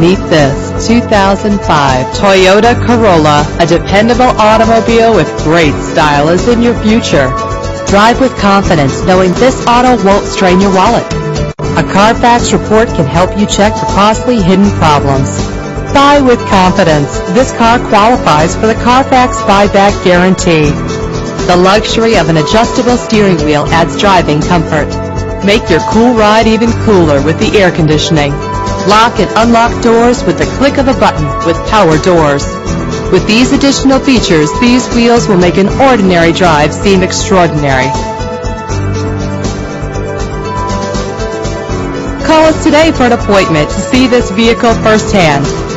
Meet this 2005 Toyota Corolla. A dependable automobile with great style is in your future. Drive with confidence knowing this auto won't strain your wallet. A Carfax report can help you check for costly hidden problems. Buy with confidence. This car qualifies for the Carfax buyback guarantee. The luxury of an adjustable steering wheel adds driving comfort. Make your cool ride even cooler with the air conditioning. Lock and unlock doors with the click of a button with power doors. With these additional features, these wheels will make an ordinary drive seem extraordinary. Call us today for an appointment to see this vehicle firsthand.